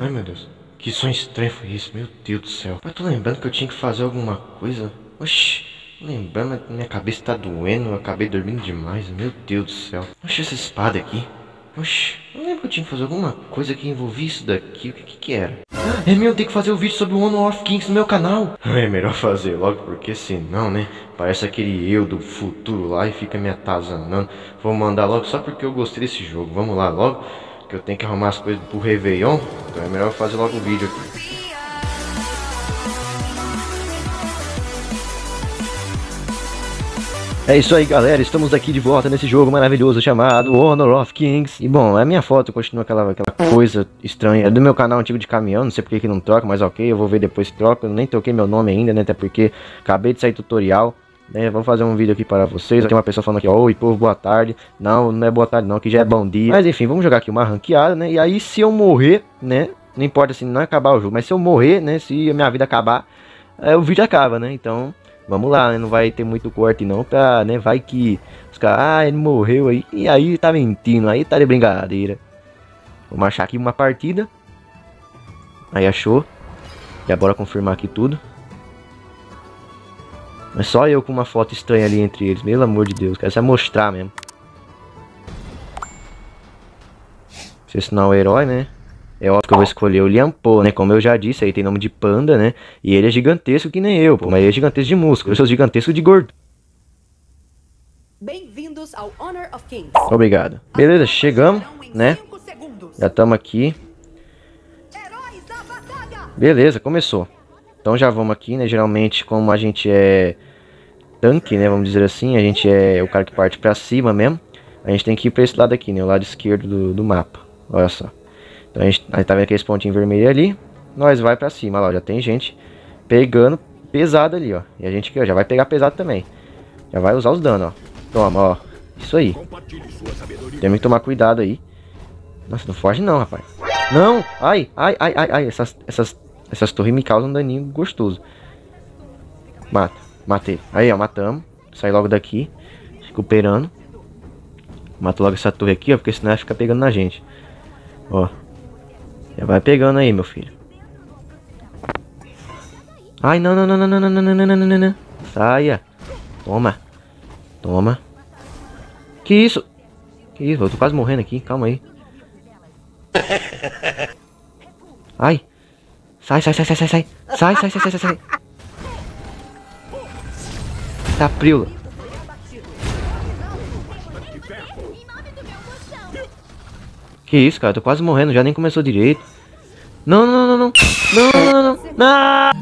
Ai meu Deus. Que sonho estranho foi isso, meu Deus do céu. Eu tô lembrando que eu tinha que fazer alguma coisa. Oxi, lembrando que minha cabeça tá doendo, eu acabei dormindo demais, meu Deus do céu. Oxi, essa espada aqui. Oxi, eu lembro que eu tinha que fazer alguma coisa que envolvia isso daqui, o que que, que era? É meu, tem que fazer o um vídeo sobre o Honor of Kings no meu canal. É melhor fazer logo, porque senão, né, parece aquele eu do futuro lá e fica me atazanando. Vou mandar logo só porque eu gostei desse jogo, vamos lá logo que eu tenho que arrumar as coisas pro Réveillon, então é melhor fazer logo o vídeo aqui. É isso aí galera, estamos aqui de volta nesse jogo maravilhoso chamado Honor of Kings. E bom, a minha foto continua aquela, aquela coisa estranha. É do meu canal antigo de caminhão, não sei porque que não troca, mas ok Eu vou ver depois se troca, eu nem troquei meu nome ainda, né? Até porque acabei de sair tutorial né, vou fazer um vídeo aqui para vocês. Tem uma pessoa falando aqui, oi povo, boa tarde. Não, não é boa tarde não, que já é bom dia. Mas enfim, vamos jogar aqui uma ranqueada, né? E aí se eu morrer, né? Não importa se não acabar o jogo, mas se eu morrer, né? Se a minha vida acabar, é, o vídeo acaba, né? Então, vamos lá, né? Não vai ter muito corte não, pra, né? Vai que os caras, ah, ele morreu aí. E aí tá mentindo, aí tá de brincadeira. Vamos achar aqui uma partida. Aí achou. Já bora confirmar aqui tudo. Mas só eu com uma foto estranha ali entre eles. Pelo amor de Deus, quero só mostrar mesmo. Se não é o herói, né? É óbvio que eu vou escolher o Liampo, né? Como eu já disse, aí tem nome de panda, né? E ele é gigantesco que nem eu, pô. Mas ele é gigantesco de músculo. Eu sou gigantesco de gordo. Bem-vindos ao Honor of Kings. Obrigado. Beleza, chegamos, né? Já estamos aqui. Beleza, começou. Então já vamos aqui, né? Geralmente, como a gente é tanque, né? Vamos dizer assim, a gente é o cara que parte pra cima mesmo. A gente tem que ir pra esse lado aqui, né? O lado esquerdo do, do mapa. Olha só. Então a gente, a gente tá vendo aqueles pontinhos vermelhos ali. Nós vai pra cima, lá, já tem gente pegando pesado ali, ó. E a gente aqui, ó, já vai pegar pesado também. Já vai usar os danos, ó. Toma, ó. Isso aí. Temos que tomar cuidado aí. Nossa, não foge não, rapaz. Não! Ai, ai, ai, ai, ai. Essas, essas essas torres me causam um daninho gostoso. Mata. Matei. Aí, ó, matamos. Sai logo daqui. Recuperando. Mata logo essa torre aqui, ó, porque senão ela fica pegando na gente. Ó. Já vai pegando aí, meu filho. Ai, não, não, não, não, não, não, não, não, não, não, não. Saia. Toma. Toma. Que isso? Que isso? Eu tô quase morrendo aqui. Calma aí. Ai. Sai, sai, sai, sai, sai, sai. Sai, sai, sai, sai, sai, sai. Tá prila. Que isso, cara? Tô quase morrendo, já nem começou direito. Não, não, não, não. Não, não, não, não. não.